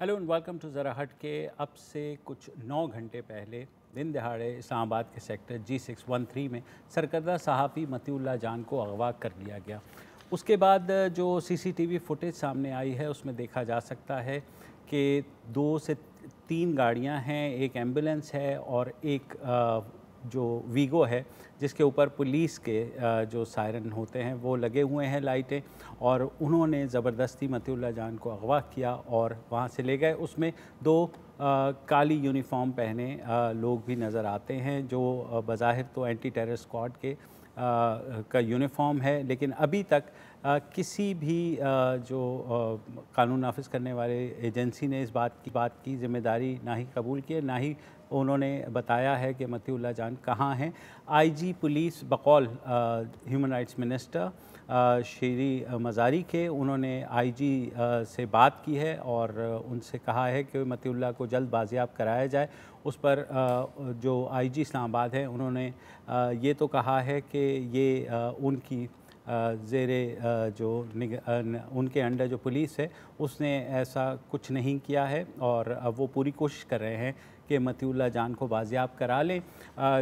Hello and welcome to ज़रा हट के अब से कुछ नौ घंटे पहले, दिन दहाड़े इस्लामाबाद के sector G six one three में सरकर्दा सहाफ़ी मतीउल्ला जान को अगवा कर लिया गया। उसके बाद जो सीसीटीवी फुटेज सामने आई है, उसमें देखा जा सकता है कि दो से तीन गाड़ियाँ हैं, एक एंबुलेंस है और एक जो वीगो है जिसके ऊपर पुलिस के जो सायरन होते हैं वो लगे हुए हैं लाइटें और उन्होंने ज़बरदस्ती मतीउल्ला जान को अगवा किया और वहाँ से ले गए। उसमें दो आ, काली यूनिफॉर्म पहने आ, लोग भी नज़र आते हैं जो बज़ाहिर तो एंटी टेरर स्क्वाड के आ, का यूनिफॉर्म है लेकिन अभी तक आ, किसी भी आ, जो कानून नाफिज करने वाले एजेंसी ने इस बात की बात की ज़िम्मेदारी ना ही कबूल की ना ही उन्होंने बताया है कि मतीउल्ला जान कहाँ हैं। आईजी पुलिस बकौल human rights minister Shireen Mazari के, उन्होंने आईजी से बात की है और उनसे कहा है कि मतीउल्ला को जल्द बाजियाब कराया जाए। उस पर जो आईजी इस्लामाबाद है, उन्होंने ये तो कहा है कि ये उनकी ज़ेर जो उनके अंडर जो पुलिस है, उसने ऐसा कुछ नहीं किया है और वो पूरी कोशिश कर रहे हैं कि मतीउल्ला जान को बाजियाब करा लें।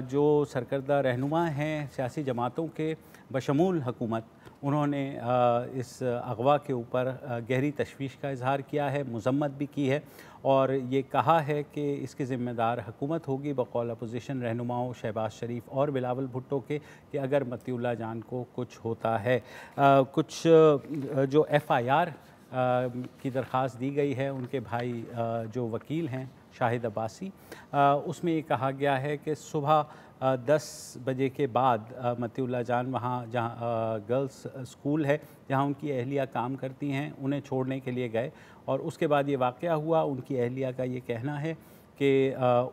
जो सरकर्दा रहनुमा हैं, सियासी जमातों के बशमूल हकूमत, उन्होंने इस अगवा के ऊपर गहरी तशवीश का इजहार किया है, मजम्मत भी की है और ये कहा है कि इसकी ज़िम्मेदार हुकूमत होगी बकौल अपोजिशन रहनुमाओं शहबाज शरीफ और बिलावल भुट्टो के कि अगर मतीउल्ला जान को कुछ होता है। आ, कुछ जो एफ़ आई आर की दरख्वास्त दी गई है उनके भाई जो वकील हैं शाहिद अब्बासी। उसमें ये कहा गया है कि सुबह दस बजे के बाद मतीउल्ला जान वहाँ, जहाँ गर्ल्स स्कूल है, जहाँ उनकी अहलिया काम करती हैं, उन्हें छोड़ने के लिए गए। और उसके बाद ये वाक़ हुआ, उनकी अहलिया का ये कहना है कि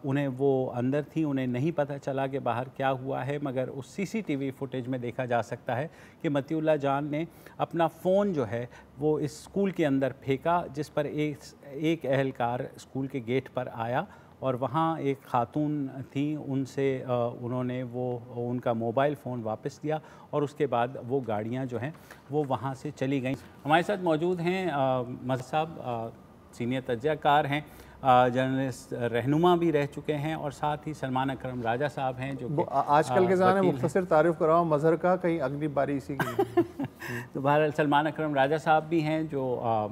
उन्हें वो अंदर थी, उन्हें नहीं पता चला कि बाहर क्या हुआ है, मगर उस सीसीटीवी फुटेज में देखा जा सकता है कि मतीउल्ला जान ने अपना फ़ोन जो है, वो इस स्कूल के अंदर फेंका, जिस पर एक एक अहलकार स्कूल के गेट पर आया और वहाँ एक ख़ातून थी, उनसे उन्होंने वो, उनका मोबाइल फ़ोन वापस दिया और उसके बाद वो गाड़ियाँ जो हैं, वो वहाँ से चली गई। हमारे साथ मौजूद हैं मज़हब साहब सीनियर तजज़ाकार हैं। जर्नलिस्ट रहनुमा भी रह चुके हैं और साथ ही सलमान अकरम राजा साहब हैं जो आजकल के ज़माने में मुख्तर तारीफ़ कराओ मज़हर का कहीं अगली बारी इसी की तो बहरहाल सलमान अक्रम राजा साहब भी हैं जो आ,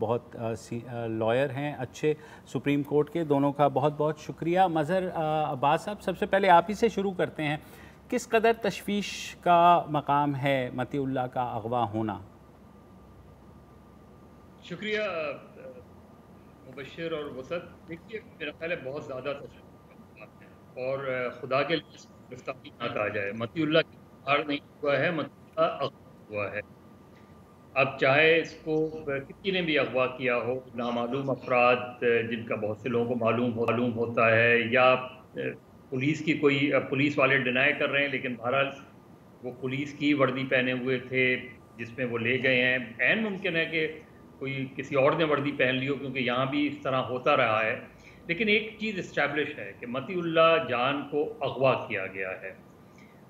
बहुत लॉयर हैं अच्छे सुप्रीम कोर्ट के दोनों का बहुत बहुत शुक्रिया। मज़हर अब्बास साहब सबसे पहले आप ही से शुरू करते हैं किस कदर तशवीश का मकाम है मतीउल्ला का अगवा होना? शुक्रिया मुबशर और वसत, देखिए, मेरा ख्याल है बहुत ज़्यादा और खुदा के लिए गिरफ्तारी ना कहा जाए मतीउल्ला गिरफ़्तार नहीं हुआ है मतीउल्ला अगवा हुआ है। अब चाहे इसको किसी ने भी अगवा किया हो, नामालूम अफराद जिनका बहुत से लोगों को मालूम मालूम होता है, या पुलिस की कोई पुलिस वाले डिनाई कर रहे हैं, लेकिन बहरहाल वो पुलिस की वर्दी पहने हुए थे, जिसमें वो ले गए हैं। एन मुमकिन है कि कोई किसी और ने वर्दी पहन ली हो, क्योंकि यहाँ भी इस तरह होता रहा है। लेकिन एक चीज़ इस्टेब्लिश है कि मतीउल्ला जान को अगवा किया गया है।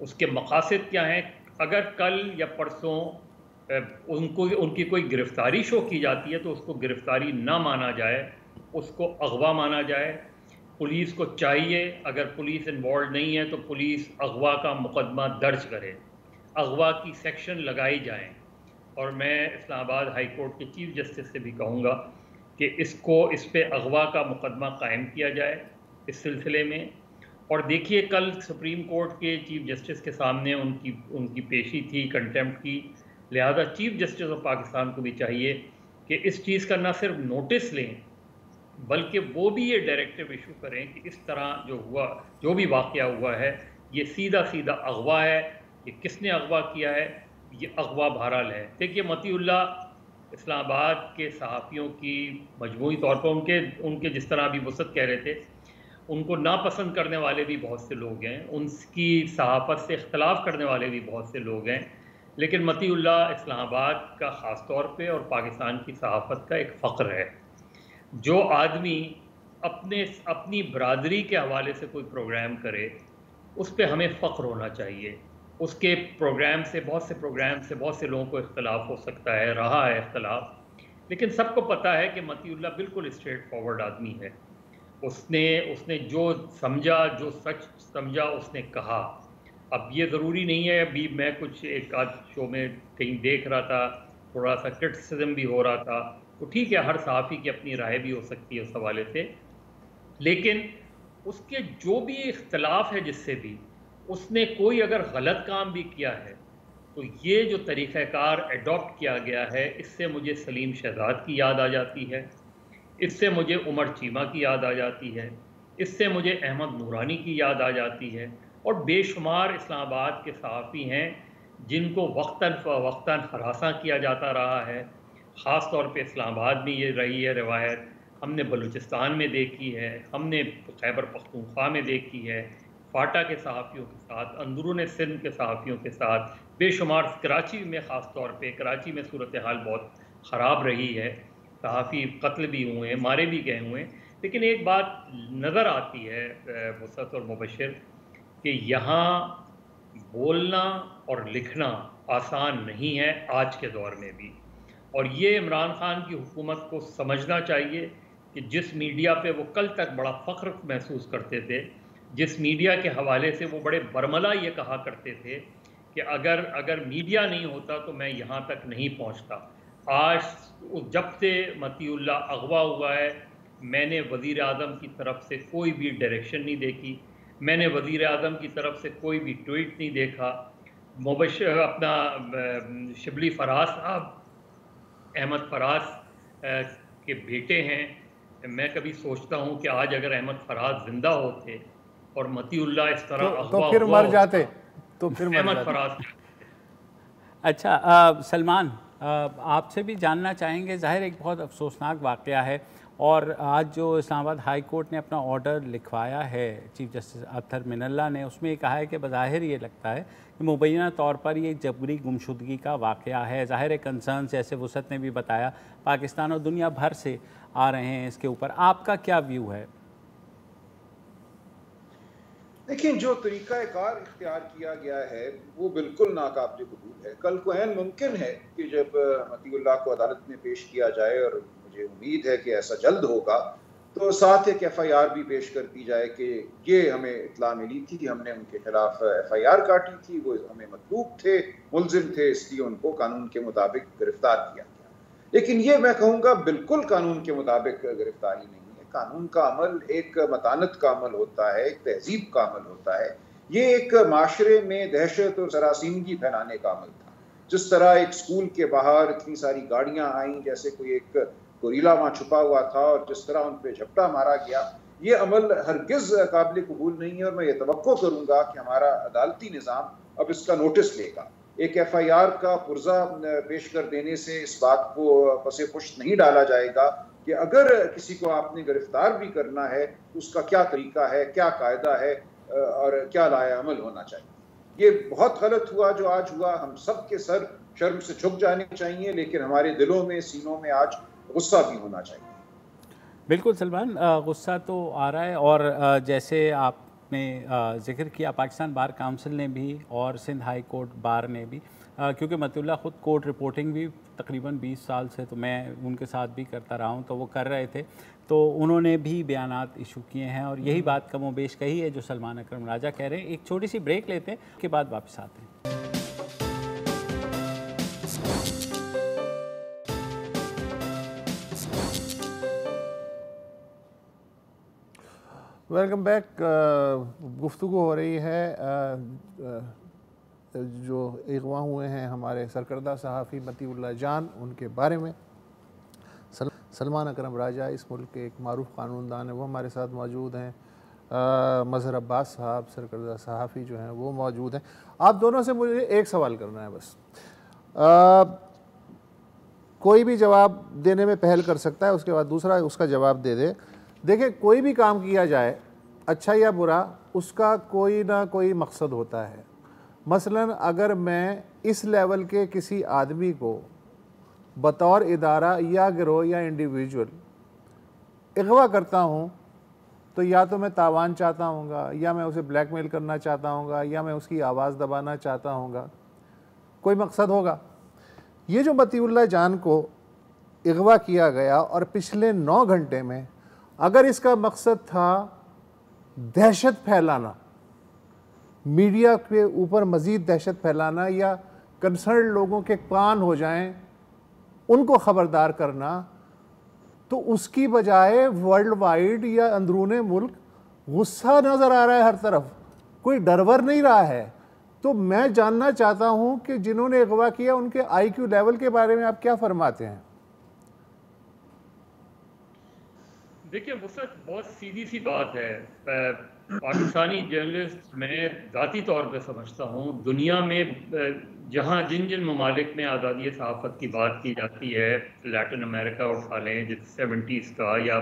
उसके मकासद क्या हैं? अगर कल या परसों उनको, उनकी कोई गिरफ्तारी शो की जाती है तो उसको गिरफ्तारी ना माना जाए, उसको अगवा माना जाए। पुलिस को चाहिए, अगर पुलिस इन्वॉल्व नहीं है तो पुलिस अगवा का मुकदमा दर्ज करे। अगवा की सेक्शन लगाई जाएँ। और मैं इस्लामाबाद हाई कोर्ट के चीफ जस्टिस से भी कहूँगा कि इसको, इस पर अगवा का मुकदमा कायम किया जाए इस सिलसिले में। और देखिए, कल सुप्रीम कोर्ट के चीफ जस्टिस के सामने उनकी उनकी पेशी थी, कंटेम्प्ट की। लिहाजा चीफ जस्टिस ऑफ़ पाकिस्तान को भी चाहिए कि इस चीज़ का ना सिर्फ़ नोटिस लें, बल्कि वो भी ये डायरेक्टिव इशू करें कि इस तरह जो हुआ, जो भी वाक़ हुआ है, ये सीधा सीधा अगवा है, ये किसने अगवा किया है ये अगवा बहरहाल है। देखिए, मतीउल्ला इस्लामाबाद के सहाफ़ियों की मजमू तौर पर उनके उनके जिस तरह अभी वसत कह रहे थे, उनको नापसंद करने वाले भी बहुत से लोग हैं। उनकी सहाफ़त से इख्तलाफ करने वाले भी बहुत से लोग हैं। लेकिन मतीउल्ला इस्लामाबाद का ख़ास तौर पे और पाकिस्तान की सहाफ़त का एक फ़ख्र है। जो आदमी अपने, अपनी बरदरी के हवाले से कोई प्रोग्राम करे, उस पर हमें फ़ख्र होना चाहिए। उसके प्रोग्राम से, बहुत से प्रोग्राम से, बहुत से लोगों को इख्तलाफ हो सकता है, रहा है इख्तलाफ। लेकिन सबको पता है कि मतीउल्ला बिल्कुल स्ट्रेट फॉरवर्ड आदमी है। उसने उसने जो समझा, जो सच समझा, उसने कहा। अब ये ज़रूरी नहीं है, अभी मैं कुछ एक आध शो में कहीं देख रहा था थोड़ा सा क्रिटिसिज्म भी हो रहा था तो ठीक है, हर सहाफ़ी की अपनी राय भी हो सकती है उस हवाले से। लेकिन उसके जो भी इख्तलाफ है जिससे भी उसने कोई अगर गलत काम भी किया है तो ये जो तरीक़ाकार अडॉप्ट किया गया है, इससे मुझे सलीम शहजाद की याद आ जाती है, इससे मुझे उमर चीमा की याद आ जाती है, इससे मुझे अहमद नूरानी की याद आ जाती है। और बेशुमार इस्लामाबाद के सहाफ़ी हैं, जिनको वक्ता वक्ता हरासा किया जाता रहा है। ख़ास तौर पे इस्लामाबाद में ये रही है रवायत, हमने बलूचिस्तान में देखी है, हमने खैबर पख्तूनख्वा में देखी है फाटा के सहाफ़ियों के साथ, अंदरून सिंध के सहाफ़ियों के साथ, बेशुमार कराची में ख़ास तौर पे, कराची में सूरत हाल बहुत ख़राब रही है। सहाफ़ी कत्ल भी हुए हैं, मारे भी गए हुए हैं। लेकिन एक बात नज़र आती है वसत और मुबशर, कि यहाँ बोलना और लिखना आसान नहीं है आज के दौर में भी। और ये इमरान खान की हुकूमत को समझना चाहिए कि जिस मीडिया पे वो कल तक बड़ा फ़ख्र महसूस करते थे जिस मीडिया के हवाले से वो बड़े बरमला ये कहा करते थे कि अगर अगर मीडिया नहीं होता तो मैं यहाँ तक नहीं पहुँचता। आज जब से मतीउल्ला अगवा हुआ है, मैंने वज़ी अजम की तरफ़ से कोई भी डायरेक्शन नहीं देखी, मैंने वज़ी अजम की तरफ़ से कोई भी ट्वीट नहीं देखा। मुबश, अपना शिबली फराज साहब, अहमद फराज के बेटे हैं। मैं कभी सोचता हूँ कि आज अगर अहमद फराज ज़िंदा होते और मतीउल्ला इस तरह तो, तो फिर मर जाते तो फिर अहमद फराज। अच्छा सलमान आपसे भी जानना चाहेंगे ज़ाहिर एक बहुत अफसोसनाक वाक़ है और आज जो इस्लामाबाद हाई कोर्ट ने अपना ऑर्डर लिखवाया है चीफ जस्टिस अथर मिनल्ला ने उसमें ये कहा है कि बज़ाहिर ये लगता है कि मुबैना तौर पर ये जबरी गुमशुदगी का वाक़ है। ज़ाहिर कंसर्न जैसे वसत ने भी बताया पाकिस्तान और दुनिया भर से आ रहे हैं इसके ऊपर। आपका क्या व्यू है? देखिए जो तरीक़ाकार इख्तियार किया गया है, वो बिल्कुल नाकाबिल कबूल है। कल को एन मुमकिन है कि जब मतील्ला को अदालत में पेश किया जाए और मुझे उम्मीद है कि ऐसा जल्द होगा तो साथ एक एफ़ आई आर भी पेश कर दी जाए कि ये हमें इतला मिली थी कि हमने उनके खिलाफ एफ़ आई आर काटी थी, वो हमें मतलूब थे, मुलजिम थे, इसलिए उनको कानून के मुताबिक गिरफ़्तार किया गया। लेकिन ये मैं कहूँगा बिल्कुल कानून के मुताबिक गिरफ्तारी नहीं कानून का अमल, एक मतानत का अमल होता है, एक तहजीब का अमल होता है। ये एक माशरे में दहशत और सरासीनगी फैलाने का अमल था। जिस तरह एक स्कूल के बाहर इतनी सारी गाड़ियाँ आई, जैसे कोई एक गोरीला वहाँ छुपा हुआ था और जिस तरह उन पर झपटा मारा गया, ये अमल हरगिज काबिल कबूल नहीं है और मैं ये तो करूँगा कि हमारा अदालती निज़ाम अब इसका नोटिस लेगा। एक एफ़ आई आर का पुर्जा पेश कर देने से इस बात को पसे पुष्ट नहीं डाला जाएगा। कि अगर किसी को आपने गिरफ़्तार भी करना है तो उसका क्या तरीका है, क्या कायदा है और क्या लाया अमल होना चाहिए? ये बहुत गलत हुआ जो आज हुआ। हम सब के सर शर्म से झुक जाने चाहिए, लेकिन हमारे दिलों में, सीनों में आज गुस्सा भी होना चाहिए। बिल्कुल सलमान गुस्सा तो आ रहा है और जैसे आपने ज़िक्र किया, पाकिस्तान बार काउंसिल ने भी और सिंध हाई कोर्ट बार ने भी। क्योंकि मतुल्ला ख़ुद कोर्ट रिपोर्टिंग भी तकरीबन 20 साल से तो मैं उनके साथ भी करता रहा हूँ तो वो कर रहे थे। तो उन्होंने भी बयान इशू किए हैं और यही बात कमोबेश कही है जो सलमान अक्रम राजा कह रहे हैं। एक छोटी सी ब्रेक लेते हैं, उसके बाद वापस आते हैं। Welcome back. गुफ्तु हो रही है। जो अगवा हुए हैं हमारे सरकर्दा सहाफ़ी मतीउल्ला जान उनके बारे में। सल, सलमान अकरम राजा इस मुल्क के एक मरूफ कानूनदान है वो हमारे साथ मौजूद हैं। मज़हर अब्बास साहब सरकर्दा सहाफ़ी जो हैं वो मौजूद हैं। आप दोनों से मुझे एक सवाल करना है बस। आ, कोई भी जवाब देने में पहल कर सकता है उसके बाद दूसरा उसका जवाब दे दे। देखिए कोई भी काम किया जाए अच्छा या बुरा उसका कोई ना कोई मकसद होता है। मसलन अगर मैं इस लेवल के किसी आदमी को बतौर इदारा या गिरोह या इंडिविजुअल अगवा करता हूँ तो या तो मैं तावान चाहता हूँ या मैं उसे ब्लैकमेल करना चाहता हूँ या मैं उसकी आवाज़ दबाना चाहता हूँ कोई मकसद होगा? ये जो मतीउल्ला जान को अगवा किया गया और पिछले नौ घंटे में अगर इसका मकसद था दहशत फैलाना मीडिया के ऊपर मज़ीद दहशत फैलाना या कंसर्न लोगों के कान हो जाएँ, उनको ख़बरदार करना तो उसकी बजाय वर्ल्ड वाइड या अंदरून मुल्क गुस्सा नज़र आ रहा है हर तरफ़। कोई डरवर नहीं रहा है। तो मैं जानना चाहता हूँ कि जिन्होंने अगवा किया, उनके आईक्यू लेवल के बारे में आप क्या फरमाते हैं? देखिए बहुत सीधी सी बात है। पाकिस्तानी जर्नलिस्ट मैं ज़ाती तौर पे समझता हूँ, दुनिया में जहाँ जिन जिन ममालिक में आज़ादी सहाफ़त की बात की जाती है, लैटिन अमेरिका उठा लें, जिस सेवेंटीज़ का, या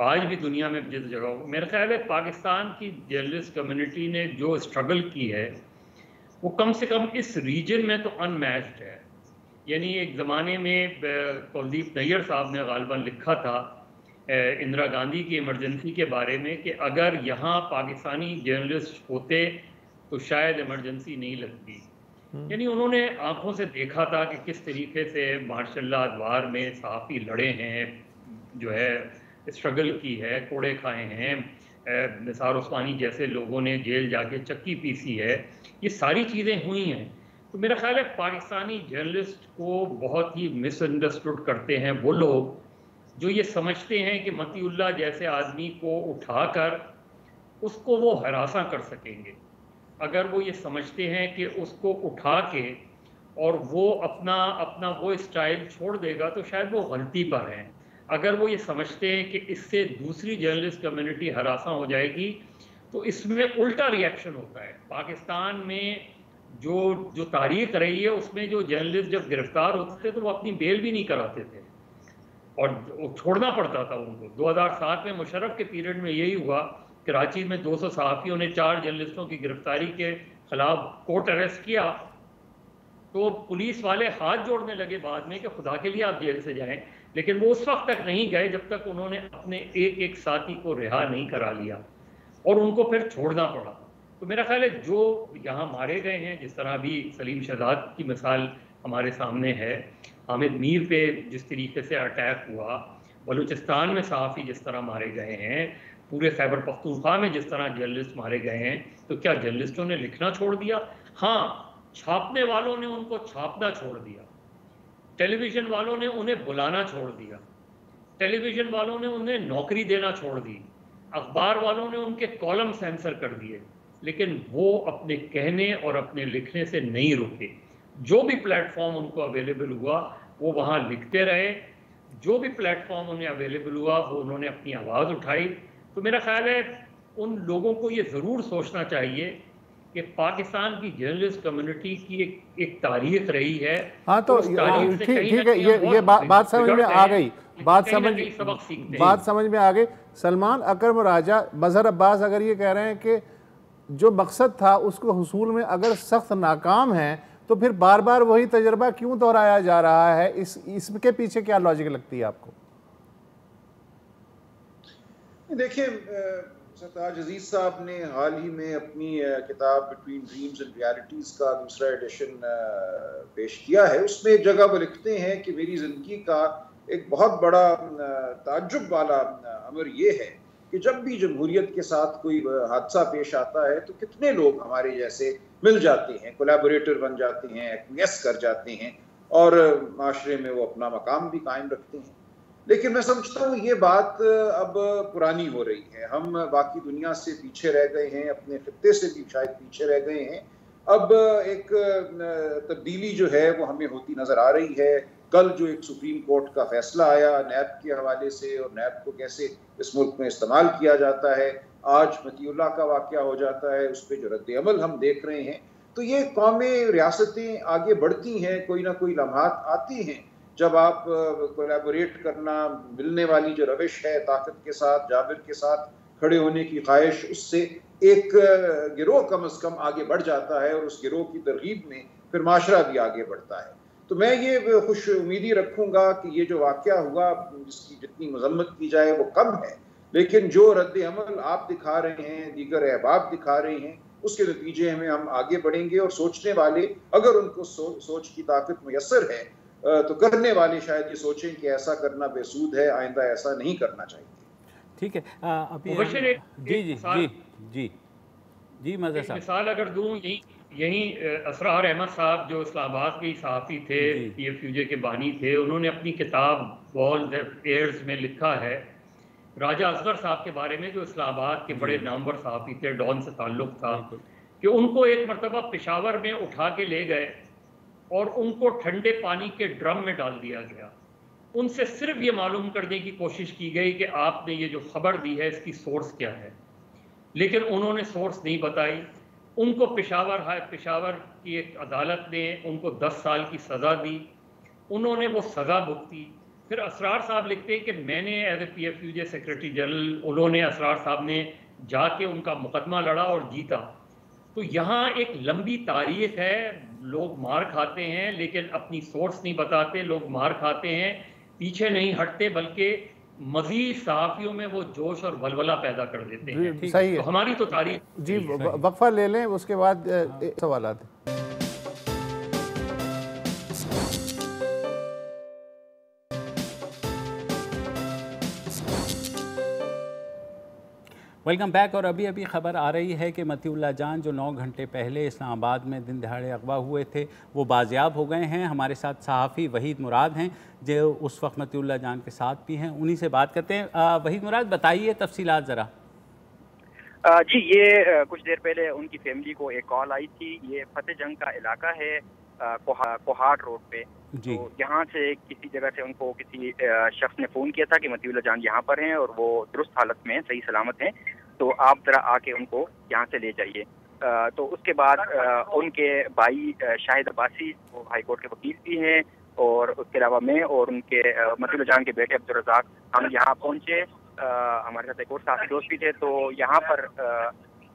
आज भी दुनिया में जिस जगह, मेरा ख्याल है पाकिस्तान की जर्नलिस्ट कम्युनिटी ने जो स्ट्रगल की है, वो कम से कम इस रीजन में तो अनमैच्ड है। यानी एक ज़माने में कुलदीप नैयर साहब ने गालबा लिखा था इंदिरा गांधी की इमरजेंसी के बारे में कि अगर यहाँ पाकिस्तानी जर्नलिस्ट होते तो शायद इमरजेंसी नहीं लगती। हम्म। यानी उन्होंने आँखों से देखा था कि किस तरीके से मार्शल अदवार में सहाफ़ी लड़े हैं जो है स्ट्रगल की है कोड़े खाए हैं निसार उस्मानी जैसे लोगों ने जेल जाके चक्की पीसी है ये सारी चीज़ें हुई हैं। तो मेरा ख्याल है पाकिस्तानी जर्नलिस्ट को बहुत ही मिसअंडरस्टूड करते हैं वो लोग। जो ये समझते हैं कि मतीउल्ला जैसे आदमी को उठाकर उसको वो हरासा कर सकेंगे। अगर वो ये समझते हैं कि उसको उठा के और वो अपना अपना वो स्टाइल छोड़ देगा तो शायद वो गलती पर हैं। अगर वो ये समझते हैं कि इससे दूसरी जर्नलिस्ट कम्युनिटी हरासा हो जाएगी तो इसमें उल्टा रिएक्शन होता है। पाकिस्तान में जो जो तारीख रही है, उसमें जो जर्नलिस्ट जब गिरफ़्तार होते थे तो वो अपनी बेल भी नहीं कराते थे। और छोड़ना पड़ता था उनको। 2007 में मुशरफ के पीरियड में यही हुआ कराची में 200 सहाफ़ियों ने चार जर्नलिस्टों की गिरफ्तारी के खिलाफ कोर्ट अरेस्ट किया। तो पुलिस वाले हाथ जोड़ने लगे बाद में कि खुदा के लिए आप जेल से जाएँ, लेकिन वो उस वक्त तक नहीं गए जब तक उन्होंने अपने एक एक साथी को रिहा नहीं करा लिया और उनको फिर छोड़ना पड़ा। तो मेरा ख्याल है जो यहाँ मारे गए हैं, जिस तरह भी सलीम शहजाद की मिसाल हमारे सामने है हामिद मीर पे जिस तरीके से अटैक हुआ, बलूचिस्तान में सहाफ़ी जिस तरह मारे गए हैं, पूरे खैबर पख्तूनख्वा में जिस तरह जर्नलिस्ट मारे गए हैं तो क्या जर्नलिस्टों ने लिखना छोड़ दिया? हाँ छापने वालों ने उनको छापना छोड़ दिया। टेलीविज़न वालों ने उन्हें बुलाना छोड़ दिया। टेलीविज़न वालों ने उन्हें नौकरी देना छोड़ दी। अखबार वालों ने उनके कॉलम सेंसर कर दिए, लेकिन वो अपने कहने और अपने लिखने से नहीं रुके। जो भी प्लेटफॉर्म उनको अवेलेबल हुआ वो वहाँ लिखते रहे। जो भी प्लेटफॉर्म उन्हें अवेलेबल हुआ वो उन्होंने अपनी आवाज़ उठाई। तो मेरा ख्याल है उन लोगों को ये ज़रूर सोचना चाहिए कि पाकिस्तान की जर्नलिस्ट कम्युनिटी की एक, एक तारीख रही है। हाँ तो ठीक ठीक है ये ये बा, बात समझ में आ गई। बात समझ बात समझ में आ गई। सलमान अकरम राजा मजहर अब्बास अगर ये कह रहे हैं कि जो मकसद था उसको हसूल में अगर सख्त नाकाम है तो फिर बार बार वही तजर्बा क्यों दोहराया जा रहा है? इस इसके पीछे क्या लॉजिक लगती है आपको? देखिए सरताज अज़ीज़ साहब ने हाल ही में अपनी किताब बिटवीन ड्रीम्स एंड रियलिटीज़ का दूसरा एडिशन पेश किया है। उसमें एक जगह वो लिखते हैं कि मेरी ज़िंदगी का एक बहुत बड़ा ताजुब वाला अमर ये है कि जब भी जमहूरियत के साथ कोई हादसा पेश आता है तो कितने लोग हमारे जैसे मिल जाती हैं कोलेबोरेटर बन जाती हैं एक्स कर जाती हैं और माशरे में वो अपना मकाम भी कायम रखती हैं। लेकिन मैं समझता हूँ ये बात अब पुरानी हो रही है। हम बाकी दुनिया से पीछे रह गए हैं, अपने खत्ते से भी शायद पीछे रह गए हैं। अब एक तब्दीली जो है वो हमें होती नज़र आ रही है। कल जो एक सुप्रीम कोर्ट का फैसला आया, नैब के हवाले से और नैब को कैसे इस मुल्क में इस्तेमाल किया जाता है, आज मतीउल्ला का वाक़ हो जाता है, उस पर जो रद्द अमल हम देख रहे हैं तो ये कौमें रियासतें आगे बढ़ती हैं, कोई ना कोई लम्हात आती हैं, जब आप कोलेबोरेट करना, मिलने वाली जो रविश है, ताकत के साथ, जाबिर के साथ खड़े होने की ख्वाहिश, उससे एक गिरोह कम अज़ कम आगे बढ़ जाता है और उस गिरोह की तरगीब में फिर माशरा भी आगे बढ़ता है। तो मैं ये खुश उम्मीदी रखूँगा कि ये जो वाक़ हुआ जिसकी जितनी मजम्मत की जाए वो कम है। लेकिन जो रद्द अमल आप दिखा रहे हैं दीगर अहबाब दिखा रहे हैं उसके नतीजे में हम आगे बढ़ेंगे और सोचने वाले अगर उनको सो, सोच की ताकत मैसर है तो करने वाले शायद ये सोचें कि ऐसा करना बेसूद है आइंदा ऐसा नहीं करना चाहिए। ठीक है अभी जी जी जी जी जी मज़ा साहब। मिसाल अगर दूँ यही यही असरार अहमद साहब जो इस्लामाबाद के सहाफ़ी थे पी ये फ्यूजे के बानी थे उन्होंने अपनी किताब बॉल एयर्स में लिखा है। राजा असगर साहब के बारे में जो इस्लामाबाद के बड़े नामवर सहाफ़ी थे डॉन से ताल्लुक़ था कि उनको एक मरतबा पेशावर में उठा के ले गए और उनको ठंडे पानी के ड्रम में डाल दिया गया। उनसे सिर्फ़ ये मालूम करने की कोशिश की गई कि आपने ये जो खबर दी है इसकी सोर्स क्या है। लेकिन उन्होंने सोर्स नहीं बताई। उनको पेशावर है पेशावर की एक अदालत ने उनको 10 साल की सज़ा दी। उन्होंने वो सज़ा भुगती फिर असरार साहब लिखते हैं कि मैंने as a P F U J secretary general उन्होंने असरार साहब ने जाके उनका मुकदमा लड़ा और जीता। तो यहाँ एक लंबी तारीख है, लोग मार खाते हैं, लेकिन अपनी सोर्स नहीं बताते, लोग मार खाते हैं, पीछे नहीं हटते, बल्कि मजीद सहाफ़ियों में वो जोश और बलबला पैदा कर देते हैं। सही है। तो हमारी तो तारीफ़ जी वक्फा ले लें उसके बाद सवाल आते वेलकम बैक और अभी अभी खबर आ रही है कि मतीउल्ला जान जो नौ घंटे पहले इस्लामाबाद में दिन दिहाड़े अगवा हुए थे वो बाजियाब हो गए हैं। हमारे साथ सहाफ़ी वहीद मुराद हैं जो उस वक्त मतीउल्ला जान के साथ भी हैं। उन्हीं से बात करते हैं। वहीद मुराद बताइए तफसीलात ज़रा। जी ये कुछ देर पहले उनकी फैमिली को एक कॉल आई थी। ये फतेह जंग का इलाका है कोहाट रोड पे। जी। तो यहाँ से किसी जगह से उनको किसी शख्स ने फ़ोन किया था कि मतीउल्ला जान यहाँ पर हैं और वो दुरुस्त हालत में सही सलामत हैं। तो आप ज़रा आके उनको यहाँ से ले जाइए। तो उसके बाद उनके भाई शाहिद अब्बासी, वो हाई कोर्ट के वकील भी हैं और उसके अलावा मैं और उनके मतीउल्ला जान के बेटे अब्दुल रजाक, हम यहाँ पहुँचे। हमारे साथ एक और साथी दोस्त भी थे तो यहाँ पर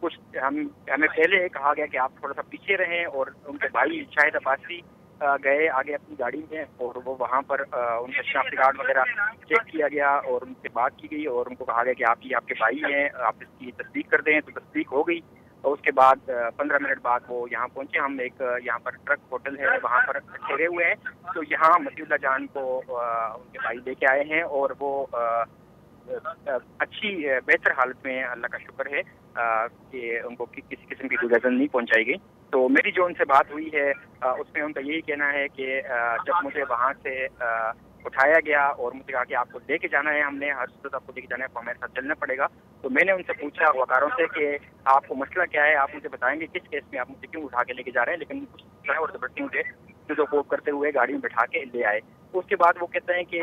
कुछ हम, हमें पहले कहा गया कि आप थोड़ा सा पीछे रहें और उनके भाई शाहिद अब्बासी गए आगे अपनी गाड़ी में और वो वहाँ पर उनका शनाख्ती कार्ड वगैरह चेक किया गया और उनसे बात की गई और उनको कहा गया कि आप ये आपके भाई हैं आप इसकी तस्दीक कर दें तो तस्दीक हो गई। और उसके बाद पंद्रह मिनट बाद वो यहाँ पहुँचे। हम एक यहाँ पर ट्रक होटल है वहाँ पर ठहरे हुए हैं। तो यहाँ मसीउल्ला जान को उनके भाई लेके आए हैं और वो अच्छी बेहतर हालत में अल्लाह का शुक्र है कि उनको किसी किस्म की गुजरन नहीं पहुंचाई गई। तो मेरी जो उनसे बात हुई है उसमें उनका यही कहना है कि जब मुझे वहाँ से उठाया गया और मुझे कहा कि आपको लेके जाना है हमने, हर सूरत आपको लेके जाना है, आपको हमारे साथ चलना पड़ेगा तो मैंने उनसे पूछा वकारों से कि आपको मसला क्या है, आप मुझे बताएँगे किस केस में आप मुझे क्यों उठा के लेके जा रहे हैं, लेकिन कुछ और ज़बरदस्ती मुझे जो कोप करते हुए गाड़ी में बैठा के ले आए। उसके बाद वो कहते हैं कि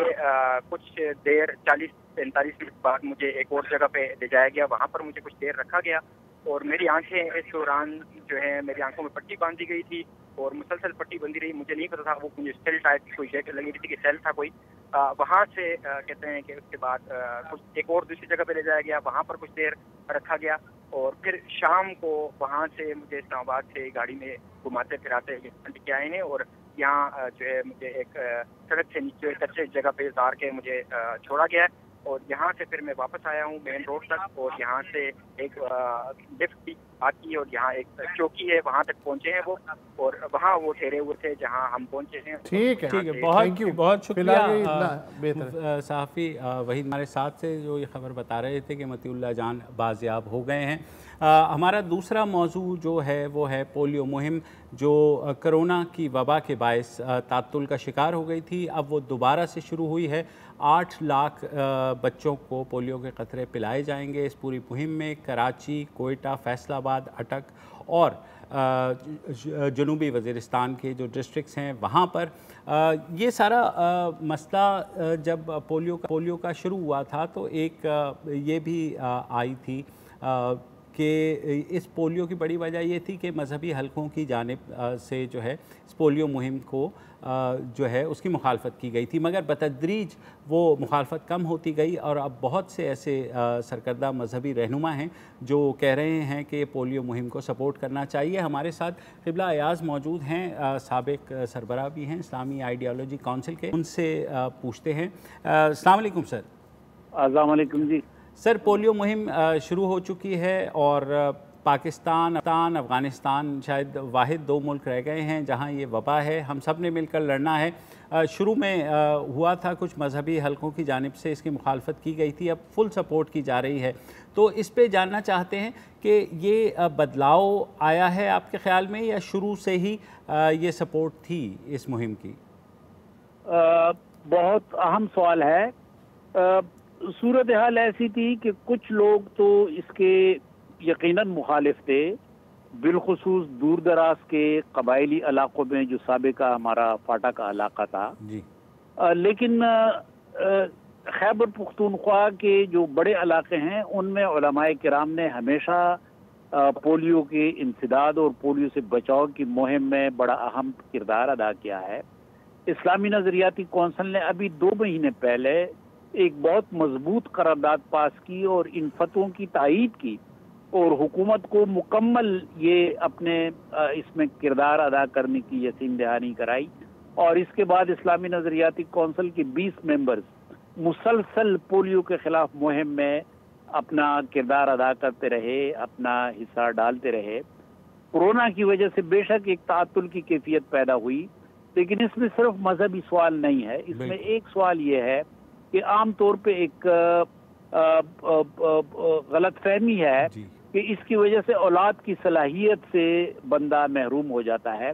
कुछ देर, चालीस, पैंतालीस मिनट बाद मुझे एक और जगह पे ले जाया गया, वहाँ पर मुझे कुछ देर रखा गया और मेरी आँखें इस दौरान जो है मेरी आँखों में पट्टी बांधी गई थी और मुसलसल पट्टी बंधी रही। मुझे नहीं पता था वो मुझे सेल टाइप की कोई जैकेट लगी थी कि सेल था कोई। वहाँ से आ, कहते हैं कि उसके बाद आ, कुछ एक और दूसरी जगह पे ले जाया गया। वहाँ पर कुछ देर रखा गया और फिर शाम को वहाँ से मुझे इस्लामाबाद से गाड़ी में घुमाते फिराते लेके आए हैं और यहाँ जो है मुझे एक सड़क से नीचे कच्चे जगह पे उतार के मुझे छोड़ा गया है। और यहाँ से फिर मैं वापस आया हूँ मेन रोड तक और यहाँ से एक लिफ्ट भी आती है और यहाँ एक चौकी है वहाँ तक पहुँचे हैं वो और वहाँ वो ठहरे हुए थे जहाँ हम पहुँचे हैं। ठीक है। ठीक है बहुत यू बहुत शुक्रिया। साफ़ी वही हमारे साथ से जो ये खबर बता रहे थे कि मतील्ला जान बाजियाब हो गए हैं। हमारा दूसरा मौजू जो है, वो है पोलियो मुहिम, जो करोना की वबा के बायस तातुल का शिकार हो गई थी। अब वो दोबारा से शुरू हुई है। आठ लाख बच्चों को पोलियो के ख़तरे पिलाए जाएँगे। इस पूरी मुहिम में कराची, कोयटा, फैसलाबाद, अटक और जनूबी वज़ीरस्तान के जो डिस्ट्रिक्स हैं, वहाँ पर ये सारा मसला जब पोलियो का पोलियो का शुरू हुआ था तो एक ये भी आई थी कि इस पोलियो की बड़ी वजह ये थी कि मजहबी हलकों की जानब से जो है, इस पोलियो मुहिम को जो है, उसकी मुखालफत की गई थी। मगर बतदरीज वो मुखालफत कम होती गई और अब बहुत से ऐसे सरकर्दा मजहबी रहनुमा हैं जो कह रहे हैं कि पोलियो मुहिम को सपोर्ट करना चाहिए। हमारे साथ कबला अयाज मौजूद हैं सबक सरबरा भी हैं, इस्लामी आइडियालॉजी काउंसिल के। उनसे पूछते हैं। अलैक्म सर। अल्लाम जी। सर पोलियो मुहिम शुरू हो चुकी है और पाकिस्तान अफ़गानिस्तान शायद वाहिद दो मुल्क रह गए हैं जहाँ ये वबा है। हम सबने मिलकर लड़ना है। शुरू में हुआ था कुछ मजहबी हलकों की जानब से इसकी मुखालफत की गई थी अब फुल सपोर्ट की जा रही है। तो इस पे जानना चाहते हैं कि ये बदलाव आया है आपके ख्याल में या शुरू से ही ये सपोर्ट थी इस मुहिम की? आ, बहुत अहम सवाल है। सूरत हाल ऐसी थी कि कुछ लोग तो इसके यकीनन मुखालिफ थे बिलखसूस दूर दराज के कबायली इलाकों में जो सबका हमारा फाटा का इलाका था। जी। आ, लेकिन खैबर पुख्तूनख्वा के जो बड़े इलाके हैं उनमें कराम ने हमेशा पोलियो के इंसदाद और पोलियो से बचाव की मुहिम में बड़ा अहम किरदार अदा किया है। इस्लामी नज़रियाती कौंसल ने अभी दो महीने पहले एक बहुत मज़बूत करारदाद पास की और इन फतों की तायद की और हुकूमत को मुकम्मल ये अपने इसमें किरदार अदा करने की यकीन दहानी कराई। और इसके बाद इस्लामी नज़रियाती कौंसिल के 20 मेंबर्स मुसलसल पोलियो के खिलाफ मुहिम में अपना किरदार अदा करते रहे अपना हिस्सा डालते रहे। कोरोना की वजह से बेशक एक तातुल की कैफियत पैदा हुई लेकिन इसमें सिर्फ़ मजहबी सवाल नहीं है। इसमें एक सवाल ये है कि आम तौर पे एक गलत फहमी है कि इसकी वजह से औलाद की सलाहियत से बंदा महरूम हो जाता है।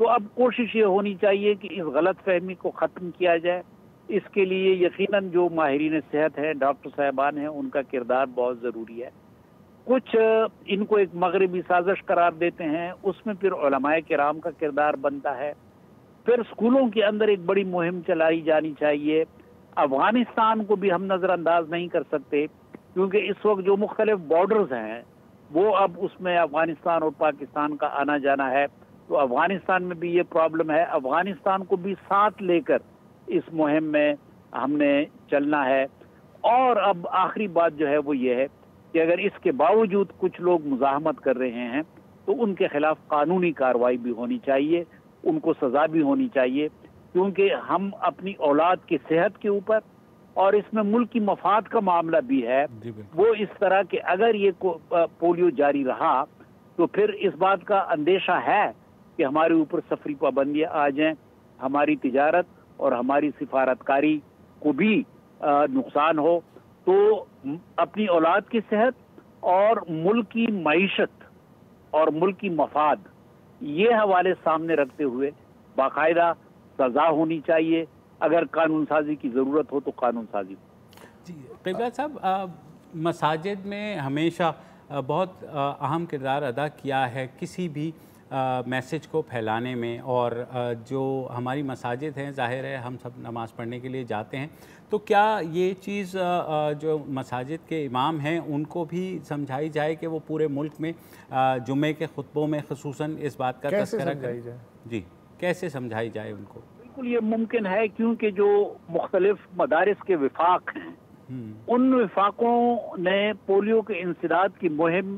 तो अब कोशिश ये होनी चाहिए कि इस गलत फहमी को ख़त्म किया जाए। इसके लिए यकीनन जो माहरीन सेहत हैं डॉक्टर साहबान हैं उनका किरदार बहुत ज़रूरी है। कुछ इनको एक मगरबी साजिश करार देते हैं उसमें फिर कराम का किरदार बनता है। फिर स्कूलों के अंदर एक बड़ी मुहिम चलाई जानी चाहिए अफ़गानिस्तान को भी हम नज़रअंदाज नहीं कर सकते, क्योंकि इस वक्त जो मुख्तलिफ़ बॉर्डर्स हैं, वो अब उसमें अफ़गानिस्तान और पाकिस्तान का आना जाना है। तो अफ़गानिस्तान में भी ये प्रॉब्लम है। अफ़गानिस्तान को भी साथ लेकर इस मुहिम में हमने चलना है। और अब आखिरी बात जो है वो ये है कि अगर इसके बावजूद कुछ लोग मुजाहमत कर रहे हैं तो उनके खिलाफ कानूनी कार्रवाई भी होनी चाहिए, उनको सजा भी होनी चाहिए। क्योंकि हम अपनी औलाद की सेहत के ऊपर और इसमें मुल्क की मफाद का मामला भी है वो इस तरह के अगर ये पोलियो जारी रहा तो फिर इस बात का अंदेशा है कि हमारे ऊपर सफरी पाबंदियाँ आ जाएँ हमारी तिजारत और हमारी सिफारतकारी को भी नुकसान हो। तो अपनी औलाद की सेहत और मुल्क की मीशत और मुल्क की मफाद ये हवाले सामने रखते हुए बाकायदा सजा होनी चाहिए। अगर कानून साजी की ज़रूरत हो तो कानून साजी जी कबीला साहब मसाजिद में हमेशा बहुत अहम किरदार अदा किया है किसी भी मैसेज को फैलाने में और जो हमारी मसाजिद हैं ज़ाहिर है हम सब नमाज़ पढ़ने के लिए जाते हैं। तो क्या ये चीज़ जो मसाजिद के इमाम हैं उनको भी समझाई जाए कि वो पूरे मुल्क में जुमे के खुतबों में खसूस इस बात का तस्करा करें? जी। कैसे समझाई जाए उनको बिल्कुल ये मुमकिन है क्योंकि जो मुख्तलिफ़ मदारस के विफाक हैं हम्म। उन विफाकों ने पोलियो के इंसदाद की मुहिम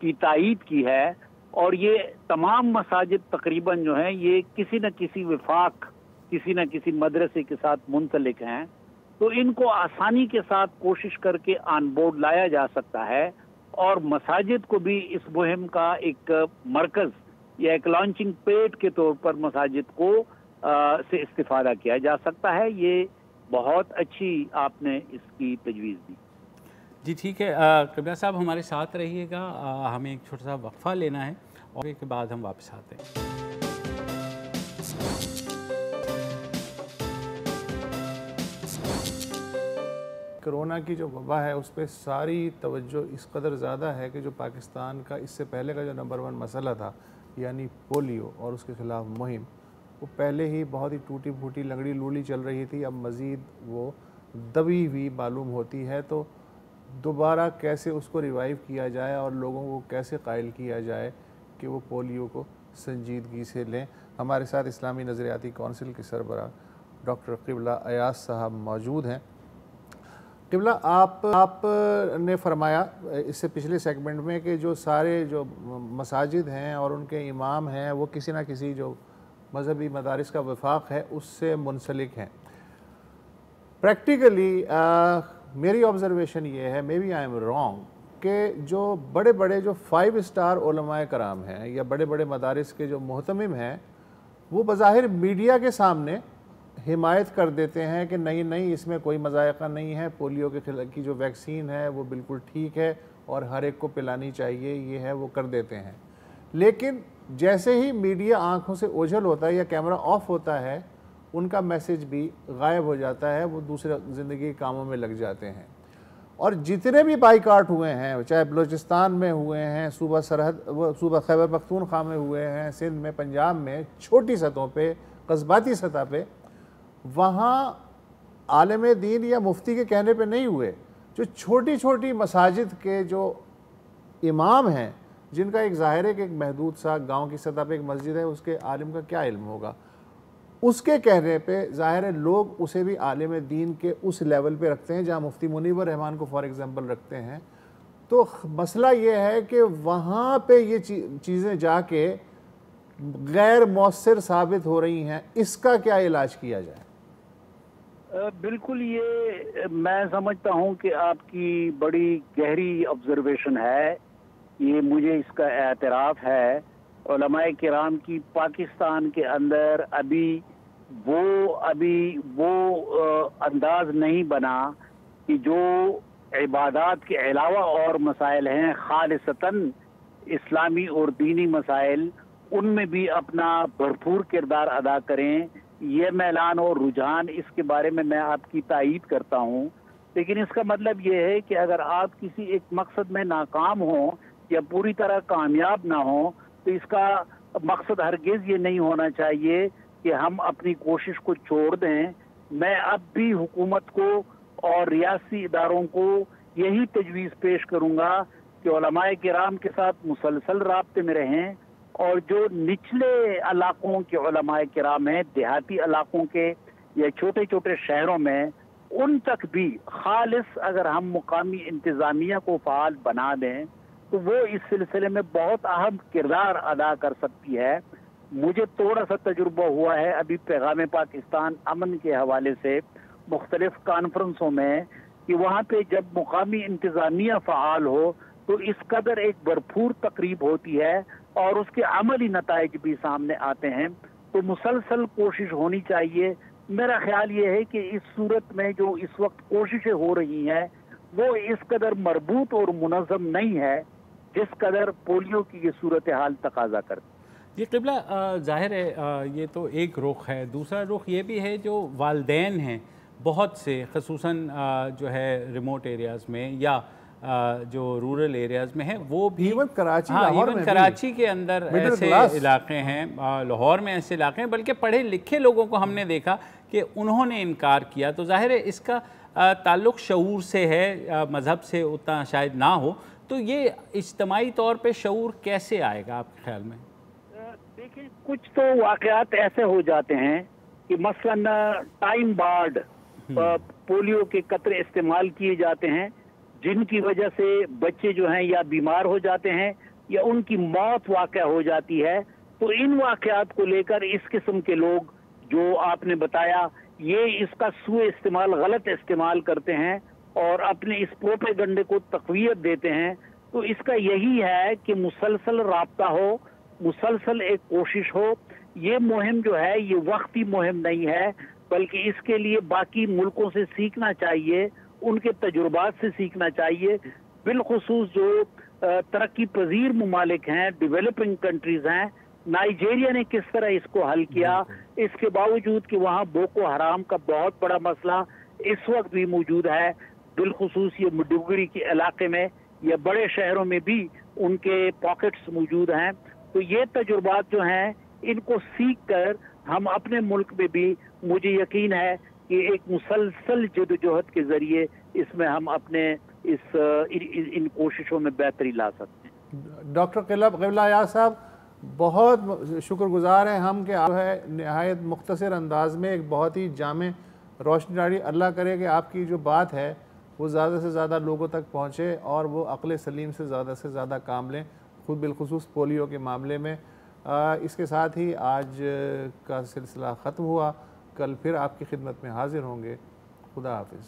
की तायद की है और ये तमाम मसाजिद तकरीबन जो हैं ये किसी न किसी विफाक किसी न किसी मदरसे के साथ मुंसलिक हैं तो इनको आसानी के साथ कोशिश करके ऑन बोर्ड लाया जा सकता है और मसाजिद को भी इस मुहिम का एक मरकज या एक लॉन्चिंग पेड के तौर पर मसाजिद को आ, से इस्तेफादा किया जा सकता है। ये बहुत अच्छी आपने इसकी तजवीज़ दी। जी ठीक है। कबिया साहब हमारे साथ रहिएगा। हमें एक छोटा सा वक्फ़ा लेना है और के बाद हम वापस आते हैं। कोरोना की जो वबा है उस पर सारी तवज्जो इस कदर ज़्यादा है कि जो पाकिस्तान का इससे पहले का जो नंबर वन मसला था यानी पोलियो और उसके ख़िलाफ़ मुहिम, वो पहले ही बहुत ही टूटी फूटी लंगड़ी लूली चल रही थी। अब मज़ीद वो दबी हुई मालूम होती है तो दोबारा कैसे उसको रिवाइव किया जाए और लोगों को कैसे कायल किया जाए कि वो पोलियो को संजीदगी से लें? हमारे साथ इस्लामी नज़रियाती कौंसिल के सरबरा डॉक्टर किबला अयास साहब मौजूद हैं। किबला, आप आप ने फरमाया, इससे पिछले सेगमेंट में कि जो सारे जो मसाजिद हैं और उनके इमाम हैं, वो किसी ना किसी जो मजहबी मदारस का वफाक है, उससे मुंसलिक हैं। प्रैक्टिकली मेरी ऑब्ज़रवेशन ये है maybe I am wrong कि जो बड़े बड़े जो फाइव स्टार कराम हैं, या बड़े बड़े मदारस के जो मोहतमिम हैं, वो बज़ाहिर मीडिया के सामने हिमायत कर देते हैं कि नहीं नहीं, इसमें कोई मजायका नहीं है। पोलियो के खिलाफ की जो वैक्सीन है, वो बिल्कुल ठीक है और हर एक को पिलानी चाहिए, ये है, वो कर देते हैं। लेकिन जैसे ही मीडिया आँखों से ओझल होता है या कैमरा ऑफ़ होता है, उनका मैसेज भी गायब हो जाता है, वो दूसरे ज़िंदगी के कामों में लग जाते हैं। और जितने भी बाईकाट हुए हैं, चाहे बलोचिस्तान में हुए हैं, सूबा सरहद सूबा खैबर पख्तूनख्वा में हुए हैं, सिंध में, पंजाब में, छोटी सतहों पे, कस्बाती सतह पे वहाँ आलम दीन या मुफ्ती के कहने पे नहीं हुए। जो छोटी छोटी मसाजिद के जो इमाम हैं, जिनका एक ज़ाहिर है कि एक महदूद सा गाँव की सतह पे एक मस्जिद है, उसके आलिम का क्या इल्म होगा? उसके कहने पे ज़ाहिर है लोग उसे भी आलिम दीन के उस लेवल पे रखते हैं, जहाँ मुफ्ती मुनीबर रहमान को फॉर एग्ज़ाम्पल रखते हैं। तो मसला ये है कि वहाँ पे ये चीज़ें जाके गैर मौसर साबित हो रही हैं, इसका क्या इलाज किया जाए? बिल्कुल ये, मैं समझता हूँ कि आपकी बड़ी गहरी ऑब्जर्वेशन है। ये मुझे इसका एतराफ़ है। कराम की पाकिस्तान के अंदर अभी वो अभी वो अंदाज नहीं बना कि जो इबादत के अलावा और मसाइल हैं खालसता इस्लामी और दीनी मसाइल, उनमें भी अपना भरपूर किरदार अदा करें। यह मैलान और रुझान, इसके बारे में मैं आपकी तायद करता हूँ। लेकिन इसका मतलब ये है कि अगर आप किसी एक मकसद में नाकाम हो या पूरी तरह कामयाब ना हो तो इसका मकसद हरगिज़ ये नहीं होना चाहिए कि हम अपनी कोशिश को छोड़ दें। मैं अब भी हुकूमत को और रियासी इदारों को यही तजवीज़ पेश करूँगा कि कराम के साथ मुसलसल रबते में रहें और जो निचले इलाकों के कराम हैं, देहाती इलाकों के या छोटे छोटे शहरों में, उन तक भी खालिस अगर हम मुकामी इंतज़ामिया को फ़ाल बना दें तो वो इस सिलसिले में बहुत अहम किरदार अदा कर सकती है। मुझे थोड़ा सा तजुर्बा हुआ है, अभी पैगाम पाकिस्तान अमन के हवाले से मुख्तलिफ़ कॉन्फ्रेंसों में कि वहाँ पे जब मुकामी इंतज़ामिया फ़ाल हो तो इस कदर एक भरपूर तकरीब होती है और उसके अमली नतज भी सामने आते हैं तो मुसलसल कोशिश होनी चाहिए। मेरा ख्याल ये है कि इस सूरत में जो इस वक्त कोशिशें हो रही हैं, वो इस कदर मरबूत और मुनज़म नहीं है, जिस कदर पोलियो की ये सूरत हाल तकाजा करती ये कबला ज़ाहिर है ये तो एक रुख है। दूसरा रुख ये भी है जो वालदेन हैं, बहुत से खसूस जो है, रिमोट एरियाज़ में, या जो रूरल एरियाज़ में है वो भी इवन कराची हाँ इवन कराची के अंदर ऐसे इलाके हैं लाहौर में ऐसे इलाके हैं बल्कि पढ़े लिखे लोगों को हमने देखा कि उन्होंने इनकार किया। तो ज़ाहिर है इसका ताल्लुक़ शूर से है मज़हब से उतना शायद ना हो। तो ये इज्तमाही तौर पर शूर कैसे आएगा आपके ख्याल में? देखिए कुछ तो वाकयात ऐसे हो जाते हैं कि मसलन टाइम बार्ड हम्म। पोलियो के कतरे इस्तेमाल किए जाते हैं। जिनकी वजह से बच्चे जो हैं या बीमार हो जाते हैं या उनकी मौत वाक़ हो जाती है तो इन वाकयात को लेकर इस किस्म के लोग, जो आपने बताया, ये इसका सु इस्तेमाल, गलत इस्तेमाल करते हैं और अपने इस पोपे गंडे को तकवीत देते हैं। तो इसका यही है कि मुसलसल रबता हो, मुसलसल एक कोशिश हो। ये मुहिम जो है, ये वक्ती मुहिम नहीं है, बल्कि इसके लिए बाकी मुल्कों से सीखना चाहिए उनके तजुर्बात से सीखना चाहिए। बिलखसूस जो तरक्की पजीर ममालिक हैं डिवेलपिंग कंट्रीज़ हैं नाइजेरिया ने किस तरह इसको हल किया? इसके बावजूद कि वहाँ बोको हराम का बहुत बड़ा मसला इस वक्त भी मौजूद है बिलखसूस ये मुडुगरी के इलाके में या बड़े शहरों में भी उनके पॉकेट्स मौजूद हैं। तो ये तजुर्बात जो हैं इनको सीख कर हम अपने मुल्क में भी मुझे यकीन है कि एक मुसलसल जदोजहद के ज़रिए इसमें हम अपने इस इन, कोशिशों में बेहतरी ला सकते हैं। डॉक्टर कबिला याद साहब बहुत शुक्रगुजार हैं हम कि आप है नहायत मुख्तर अंदाज में एक बहुत ही जाम रोशनी डाली। अल्लाह करे कि आपकी जो बात है वो ज़्यादा से ज़्यादा लोगों तक पहुँचे और वो अकल सलीम से ज़्यादा से ज़्यादा काम लें खुद बिलखसूस पोलियो के मामले में। आ, इसके साथ ही आज का सिलसिला ख़त्म हुआ। कल फिर आपकी खिदमत में हाजिर होंगे। खुदा हाफिज़।